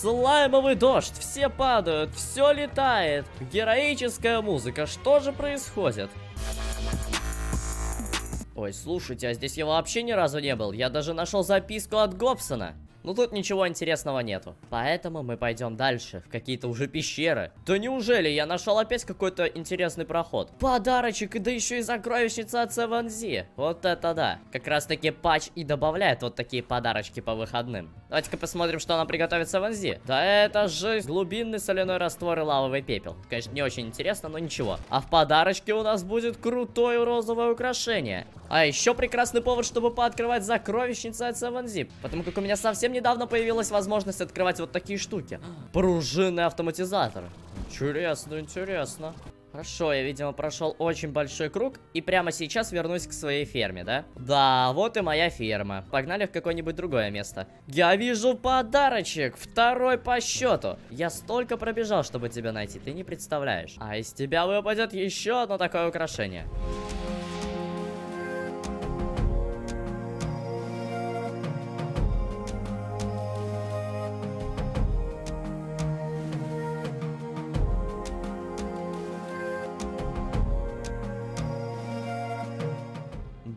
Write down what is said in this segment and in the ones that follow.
Слаймовый дождь, все падают, все летает. Героическая музыка, что же происходит? Ой, слушайте, а здесь я вообще ни разу не был. Я даже нашел записку от Гобсона. Ну тут ничего интересного нету. Поэтому мы пойдем дальше, в какие-то уже пещеры. Да неужели я нашел опять какой-то интересный проход? Подарочек, и да еще и сокровищница от 7Z. Вот это да. Как раз таки патч и добавляет вот такие подарочки по выходным. Давайте-ка посмотрим, что нам приготовит 7Z. Да это же глубинный соляной раствор и лавовый пепел. Конечно, не очень интересно, но ничего. А в подарочке у нас будет крутое розовое украшение. А еще прекрасный повод, чтобы пооткрывать сокровищницы от 7Z. Потому как у меня совсем недавно появилась возможность открывать вот такие штуки. Пружинный автоматизатор. Интересно, интересно. Хорошо, я, видимо, прошел очень большой круг, и прямо сейчас вернусь к своей ферме, да? Да, вот и моя ферма. Погнали в какое-нибудь другое место. Я вижу подарочек, второй по счету. Я столько пробежал, чтобы тебя найти, ты не представляешь. А из тебя выпадет еще одно такое украшение.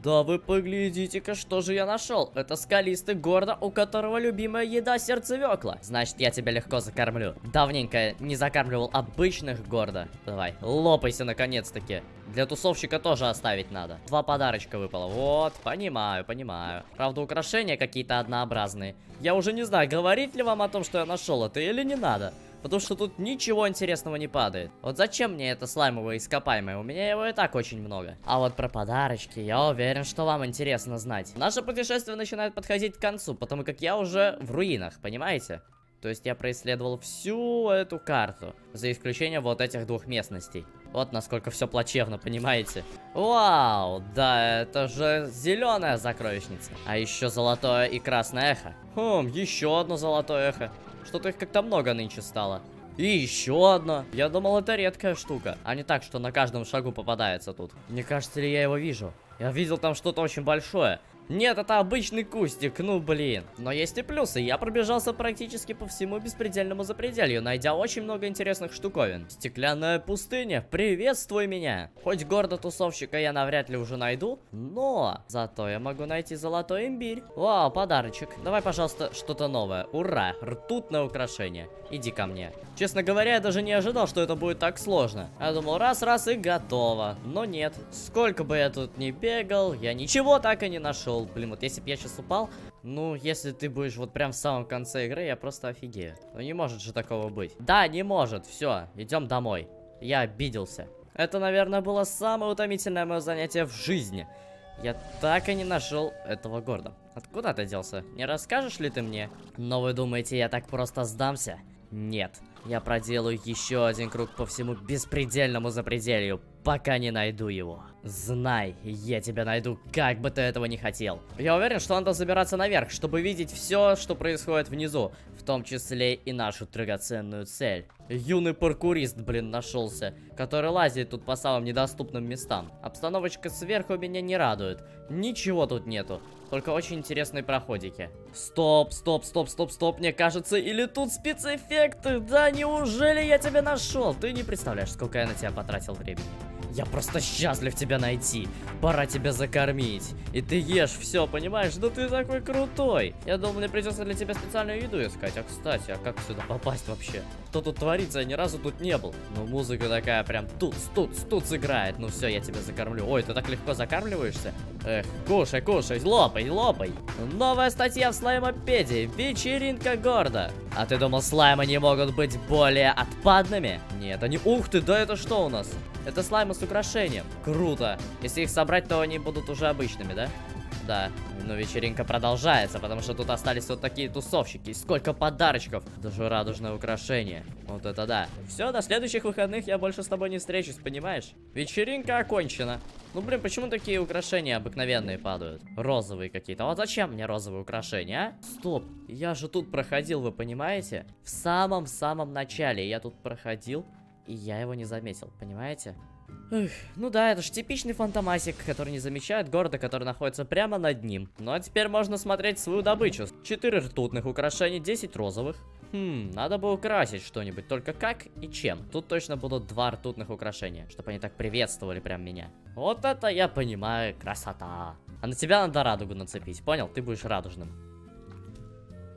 Да вы поглядите-ка, что же я нашел. Это скалистый гордо, у которого любимая еда сердцевекла. Значит, я тебя легко закормлю. Давненько не закармливал обычных гордо. Давай, лопайся наконец-таки. Для тусовщика тоже оставить надо. Два подарочка выпало. Вот, понимаю, понимаю. Правда, украшения какие-то однообразные. Я уже не знаю, говорить ли вам о том, что я нашел это или не надо. Потому что тут ничего интересного не падает. Вот зачем мне это слаймовое ископаемое? У меня его и так очень много. А вот про подарочки, я уверен, что вам интересно знать. Наше путешествие начинает подходить к концу, потому как я уже в руинах, понимаете? То есть я происследовал всю эту карту, за исключением вот этих двух местностей. Вот насколько все плачевно, понимаете? Вау, да, это же зеленая сокровищница. А еще золотое и красное эхо. Хм, еще одно золотое эхо. Что-то их как-то много нынче стало. И еще одно. Я думал, это редкая штука, а не так, что на каждом шагу попадается тут. Не кажется ли я его вижу? Я видел там что-то очень большое. Нет, это обычный кустик, ну блин. Но есть и плюсы. Я пробежался практически по всему беспредельному запределью, найдя очень много интересных штуковин. Стеклянная пустыня, приветствуй меня. Хоть гордо тусовщика я навряд ли уже найду, но зато я могу найти золотой имбирь. Вау, подарочек. Давай, пожалуйста, что-то новое. Ура, ртутное украшение. Иди ко мне. Честно говоря, я даже не ожидал, что это будет так сложно. Я думал, раз-раз и готово. Но нет. Сколько бы я тут ни бегал, я ничего так и не нашел. Блин, вот если бы я сейчас упал, ну, если ты будешь вот прям в самом конце игры, я просто офигею. Ну, не может же такого быть. Да, не может. Все, идем домой. Я обиделся. Это, наверное, было самое утомительное мое занятие в жизни. Я так и не нашел этого города. Откуда ты делся? Не расскажешь ли ты мне? Но вы думаете, я так просто сдамся? Нет. Я проделаю еще один круг по всему беспредельному запределью, пока не найду его. Знай, я тебя найду, как бы ты этого не хотел. Я уверен, что надо забираться наверх, чтобы видеть все, что происходит внизу, в том числе и нашу драгоценную цель. Юный паркурист, блин, нашелся, который лазит тут по самым недоступным местам. Обстановочка сверху меня не радует. Ничего тут нету, только очень интересные проходики. Стоп, стоп, стоп, стоп, стоп, мне кажется, или тут спецэффекты? Да неужели я тебя нашел? Ты не представляешь, сколько я на тебя потратил времени. Я просто счастлив тебя найти. Пора тебя закормить. И ты ешь все, понимаешь? Ну ты такой крутой. Я думал, мне придется для тебя специальную еду искать. А кстати, а как сюда попасть вообще? Что тут творится? Я ни разу тут не был. Ну музыка такая прям тут, тут, тут сыграет. Ну все, я тебя закормлю. Ой, ты так легко закармливаешься? Эх, кушай, кушай, лопай, лопай. Новая статья в слаймопедии. Вечеринка гордо. А ты думал, слаймы не могут быть более отпадными? Нет, они... Ух ты, да это что у нас? Это слаймы с украшением. Круто. Если их собрать, то они будут уже обычными, да? Да. Но вечеринка продолжается, потому что тут остались вот такие тусовщики. Сколько подарочков. Даже радужное украшение. Вот это да. Все, до следующих выходных я больше с тобой не встречусь, понимаешь? Вечеринка окончена. Ну, блин, почему такие украшения обыкновенные падают? Розовые какие-то. Вот зачем мне розовые украшения, а? Стоп. Я же тут проходил, вы понимаете? В самом-самом начале я тут проходил. И я его не заметил, понимаете? Эх, ну да, это же типичный фантомасик, который не замечает города, который находится прямо над ним. Ну а теперь можно смотреть свою добычу. 4 ртутных украшений, 10 розовых. Хм, надо бы украсить что-нибудь, только как и чем? Тут точно будут два ртутных украшения, чтобы они так приветствовали прям меня. Вот это я понимаю, красота. А на тебя надо радугу нацепить, понял? Ты будешь радужным.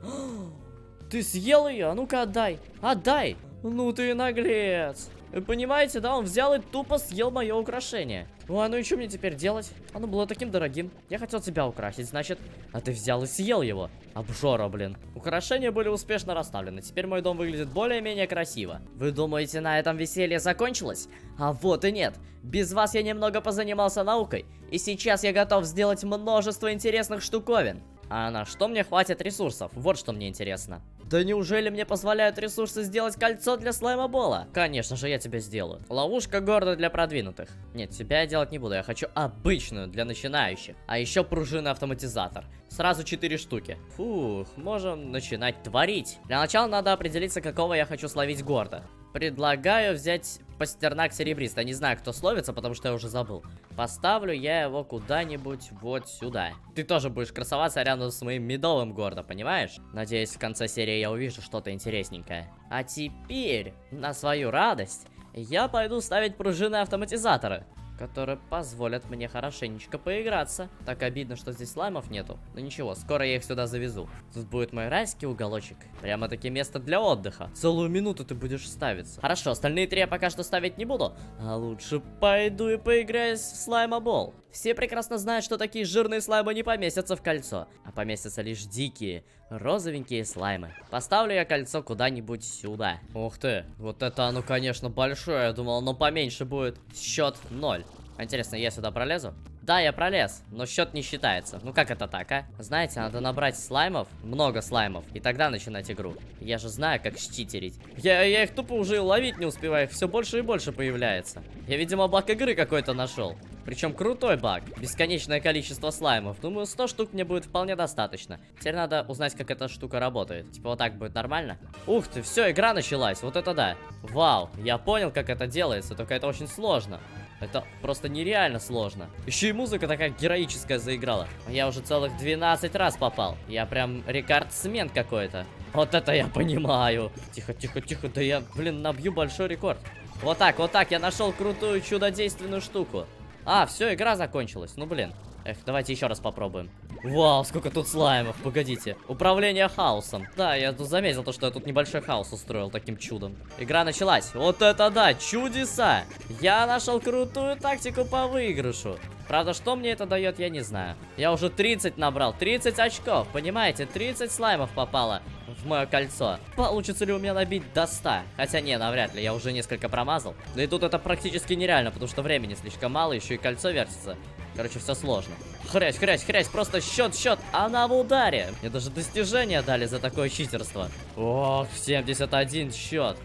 Ты съел ее? А ну-ка отдай. Отдай. Ну ты наглец. Понимаете, да? Он взял и тупо съел мое украшение. Ой, ну и что мне теперь делать? Оно было таким дорогим. Я хотел тебя украсить, значит... А ты взял и съел его. Обжора, блин. Украшения были успешно расставлены. Теперь мой дом выглядит более-менее красиво. Вы думаете, на этом веселье закончилось? А вот и нет. Без вас я немного позанимался наукой. И сейчас я готов сделать множество интересных штуковин. А на что мне хватит ресурсов? Вот что мне интересно. Да неужели мне позволяют ресурсы сделать кольцо для слаймобола? Конечно же я тебе сделаю. Ловушка города для продвинутых. Нет, тебя я делать не буду, я хочу обычную для начинающих. А еще пружинный автоматизатор. Сразу 4 штуки. Фух, можем начинать творить. Для начала надо определиться, какого я хочу словить горда. Предлагаю взять пастернак серебристый. Не знаю, кто словится, потому что я уже забыл. Поставлю я его куда-нибудь вот сюда. Ты тоже будешь красоваться рядом с моим медовым гордо, понимаешь? Надеюсь, в конце серии я увижу что-то интересненькое. А теперь, на свою радость, я пойду ставить пружины автоматизаторы которые позволят мне хорошенечко поиграться. Так обидно, что здесь слаймов нету. Но ничего, скоро я их сюда завезу. Тут будет мой райский уголочек. Прямо-таки место для отдыха. Целую минуту ты будешь ставиться. Хорошо, остальные три я пока что ставить не буду. А лучше пойду и поиграюсь в слаймобол. Все прекрасно знают, что такие жирные слаймы не поместятся в кольцо, а поместятся лишь дикие, розовенькие слаймы. Поставлю я кольцо куда-нибудь сюда. Ух ты, вот это оно, конечно, большое. Я думал, оно поменьше будет. Счет 0. Интересно, я сюда пролезу? Да, я пролез, но счет не считается. Ну как это так, а? Знаете, надо набрать слаймов, много слаймов, и тогда начинать игру. Я же знаю, как считерить. Я, я их тупо уже ловить не успеваю, их все больше и больше появляется. Я, видимо, баг игры какой-то нашел. Причем крутой баг. Бесконечное количество слаймов. Думаю, 100 штук мне будет вполне достаточно. Теперь надо узнать, как эта штука работает. Типа вот так будет нормально? Ух ты, все, игра началась. Вот это да. Вау, я понял, как это делается, только это очень сложно. Это просто нереально сложно. Еще и музыка такая героическая заиграла. Я уже целых 12 раз попал. Я прям рекордсмен какой-то. Вот это я понимаю. Тихо, тихо, тихо. Да я, блин, набью большой рекорд. Вот так, вот так. Я нашел крутую чудодейственную штуку. А, все, игра закончилась. Ну, блин. Эх, давайте еще раз попробуем. Вау, сколько тут слаймов, погодите. Управление хаосом. Да, я тут заметил то, что я тут небольшой хаос устроил таким чудом. Игра началась. Вот это да, чудеса. Я нашел крутую тактику по выигрышу. Правда, что мне это дает, я не знаю. Я уже 30 набрал, 30 очков, понимаете? 30 слаймов попало в мое кольцо. Получится ли у меня набить до 100? Хотя не, навряд ли, я уже несколько промазал. Да и тут это практически нереально, потому что времени слишком мало, еще и кольцо вертится. Короче, все сложно. Хрясь, хрясь, хрясь, просто счет, счет, она в ударе. Мне даже достижения дали за такое читерство. Ох, 71 счет.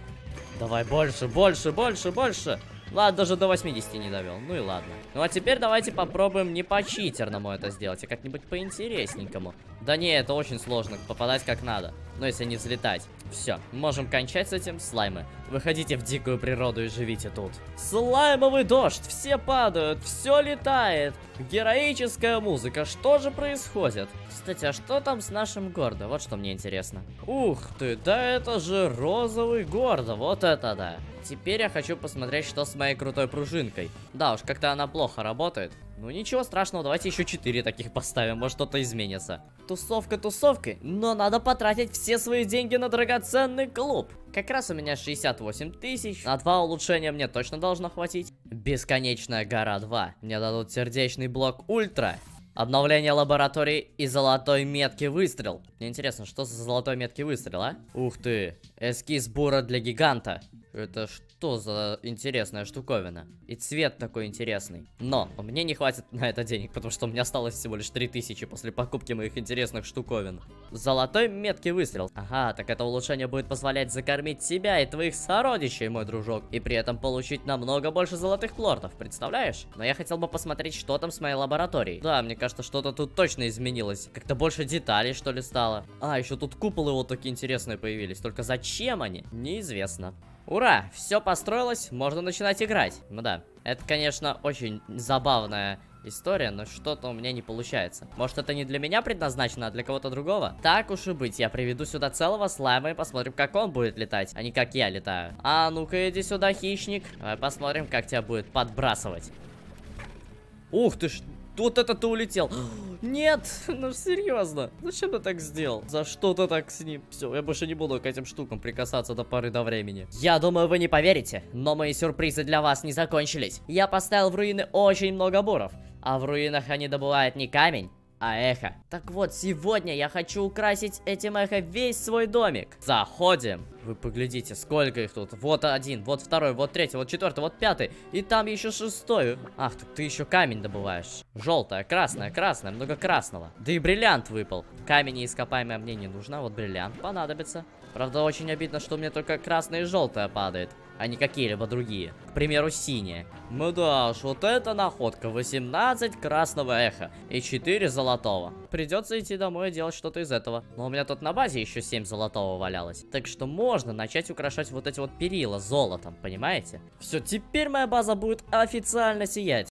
Давай больше, больше, больше, больше. Ладно, даже до 80 не довел. Ну и ладно. Ну а теперь давайте попробуем не по-читерному это сделать, а как-нибудь по-интересненькому. Да не, это очень сложно, попадать как надо. Но если не взлетать. Все, можем кончать с этим, слаймы. Выходите в дикую природу и живите тут. Слаймовый дождь, все падают, все летает. Героическая музыка, что же происходит? Кстати, а что там с нашим Гордо? Вот что мне интересно. Ух ты, да это же розовый Гордо, вот это да. Теперь я хочу посмотреть, что с моей крутой пружинкой. Да уж, как-то она плохо работает. Ну ничего страшного, давайте еще 4 таких поставим, может что-то изменится. Тусовка тусовкой, но надо потратить все свои деньги на драгоценный клуб. Как раз у меня 68 тысяч, на два улучшения мне точно должно хватить. Бесконечная гора 2, мне дадут сердечный блок ультра. Обновление лаборатории и золотой метки выстрел. Мне интересно, что за золотой метки выстрел, а? Ух ты, эскиз бура для гиганта. Это что за интересная штуковина? И цвет такой интересный. Но мне не хватит на это денег, потому что у меня осталось всего лишь 3000 после покупки моих интересных штуковин. Золотой меткий выстрел. Ага, так это улучшение будет позволять закормить себя и твоих сородичей, мой дружок. И при этом получить намного больше золотых плортов, представляешь? Но я хотел бы посмотреть, что там с моей лабораторией. Да, мне кажется, что-то тут точно изменилось. Как-то больше деталей, что ли, стало. А, еще тут куполы вот такие интересные появились. Только зачем они? Неизвестно. Ура! Все построилось, можно начинать играть. Ну да, это, конечно, очень забавная история, но что-то у меня не получается. Может, это не для меня предназначено, а для кого-то другого? Так уж и быть, я приведу сюда целого слайма и посмотрим, как он будет летать, а не как я летаю. А ну-ка, иди сюда, хищник. Давай посмотрим, как тебя будет подбрасывать. Ух ты ж, вот это ты улетел. Нет, ну серьезно. Зачем ты так сделал? За что ты так с ним? Все, я больше не буду к этим штукам прикасаться до поры до времени. Я думаю, вы не поверите, но мои сюрпризы для вас не закончились. Я поставил в руины очень много буров. А в руинах они добывают не камень, а эхо. Так вот, сегодня я хочу украсить этим эхо весь свой домик. Заходим. Вы поглядите, сколько их тут. Вот один, вот второй, вот третий, вот четвертый, вот пятый. И там еще шестой. Ах, тут ты еще камень добываешь. Желтая, красная, красная, много красного. Да и бриллиант выпал. Камень и ископаемое мне не нужно, вот бриллиант понадобится. Правда, очень обидно, что мне только красное и желтое падает а не какие-либо другие. К примеру, синие. Ну да уж, вот это находка. 18 красного эха и 4 золотого. Придется идти домой и делать что-то из этого. Но у меня тут на базе еще 7 золотого валялось. Так что можно начать украшать вот эти вот перила золотом, понимаете? Все, теперь моя база будет официально сиять.